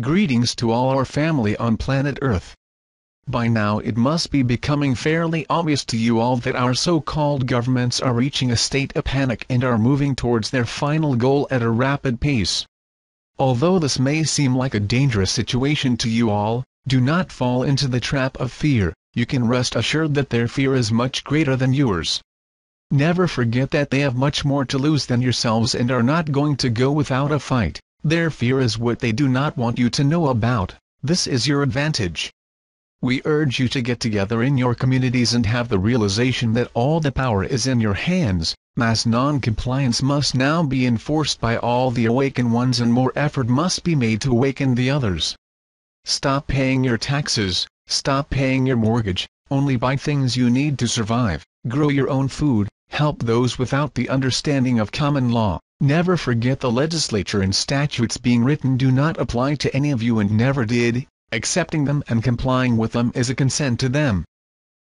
Greetings to all our family on planet Earth. By now it must be becoming fairly obvious to you all that our so-called governments are reaching a state of panic and are moving towards their final goal at a rapid pace. Although this may seem like a dangerous situation to you all, do not fall into the trap of fear, you can rest assured that their fear is much greater than yours. Never forget that they have much more to lose than yourselves and are not going to go without a fight. Their fear is what they do not want you to know about, this is your advantage. We urge you to get together in your communities and have the realization that all the power is in your hands, mass non-compliance must now be enforced by all the awakened ones and more effort must be made to awaken the others. Stop paying your taxes, stop paying your mortgage, only buy things you need to survive, grow your own food, help those without the understanding of common law, Never forget the legislature and statutes being written do not apply to any of you and never did, accepting them and complying with them is a consent to them.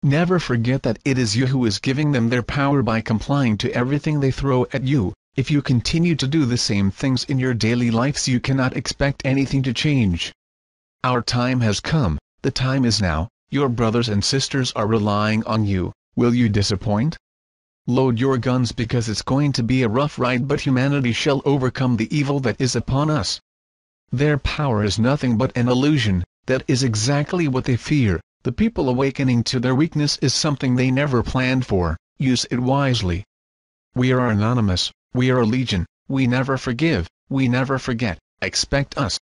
Never forget that it is you who is giving them their power by complying to everything they throw at you. If you continue to do the same things in your daily lives you cannot expect anything to change. Our time has come, the time is now, your brothers and sisters are relying on you, will you disappoint? Load your guns because it's going to be a rough ride but humanity shall overcome the evil that is upon us. Their power is nothing but an illusion, that is exactly what they fear, the people awakening to their weakness is something they never planned for, use it wisely. We are anonymous, we are a legion, we never forgive, we never forget, expect us,